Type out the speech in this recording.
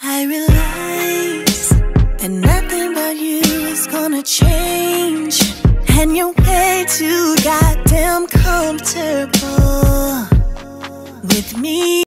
I realize that nothing about you is gonna change. And you're way too goddamn comfortable with me.